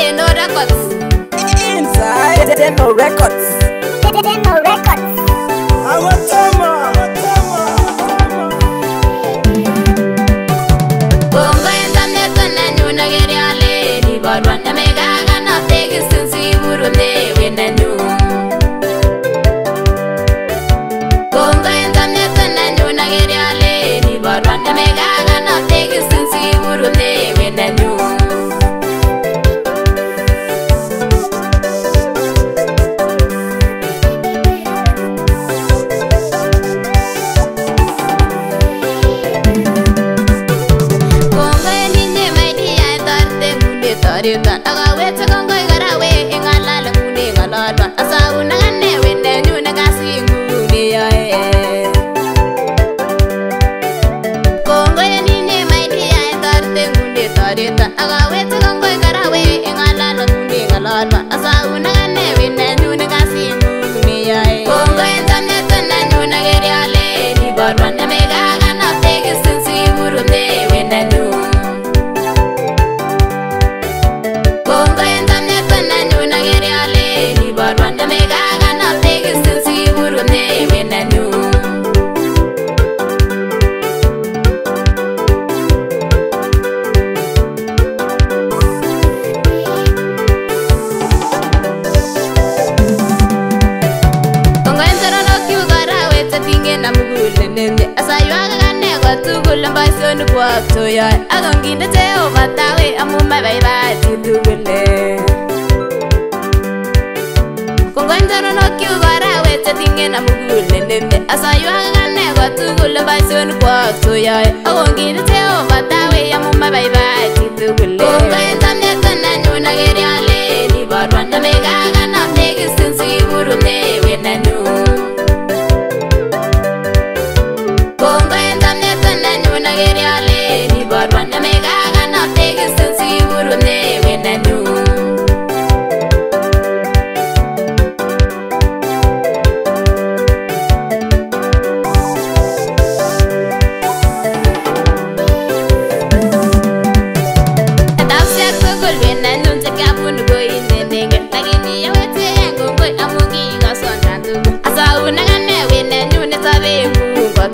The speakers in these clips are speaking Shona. Inside the no records. ngarika akawethe kongoi karawe engalale ngune ngalalwa asawuna kanewe nenyune kasinguni yae kongoi nine maiti yae tarte ngune tarita akawethe kongoi karawe engalale ngune ngalalwa asawuna kanewe nenyune kasinguni yae kongoi tanetana nyuna geriale nibarwane bài con và ta muốn kulam bai về. kwak toya agong ginda teo vatawe amu mai bai bai tindu bele Kongwan zano no kiu gara we chatinge na mugule nene asa yu hangane kwa tu kulam bai sonu kwak toya agong ginda teo vatawe amu mai bai bai tindu bele Kongwan zano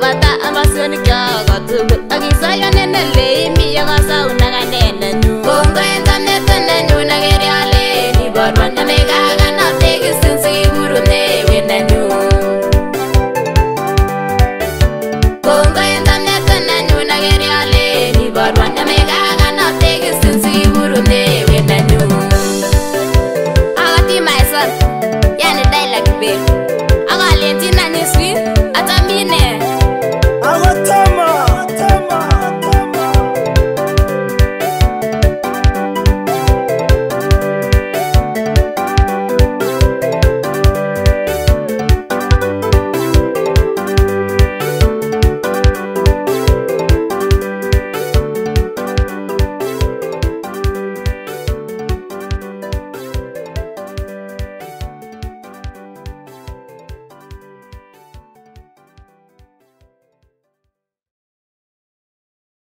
vata amasoni ka vatsuku akisa yonene leyi miya ka sawuna ka nene nu kongo yenzanetene nyuna keriyaleni varwana mekaka na tekisinsiki kurune wena nu kongo yenzanetene nyuna keriyaleni varwana mekaka na tekisinsiki kurune wena nu akatimaisa yani dialekbe akalentinanisi like